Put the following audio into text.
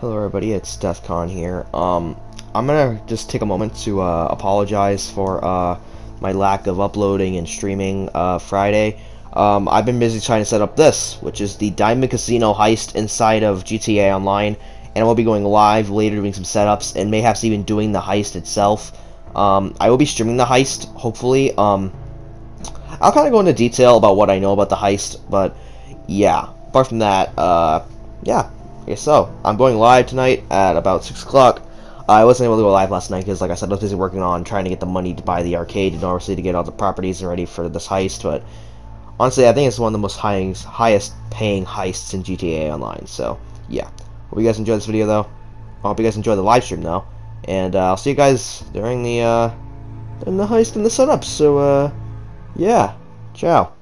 Hello everybody, it's DeathCon here. Um, I'm gonna just take a moment to uh, apologize for uh, my lack of uploading and streaming uh, Friday. Um, I've been busy trying to set up this, which is the Diamond Casino heist inside of GTA Online, and I will be going live later doing some setups, and mayhaps even doing the heist itself. Um, I will be streaming the heist, hopefully. Um, I'll kind of go into detail about what I know about the heist, but yeah, apart from that, uh, yeah, Okay, so I'm going live tonight at about 6 o'clock. I wasn't able to go live last night because, like I said, I was busy working on trying to get the money to buy the arcade and obviously to get all the properties ready for this heist, but honestly, I think it's one of the most highest, highest paying heists in GTA Online, so yeah. Hope you guys enjoyed this video, though. I hope you guys enjoy the live stream, though. And uh, I'll see you guys during the, uh, in the heist and the setup, so, uh, yeah. Ciao.